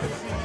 Thank you.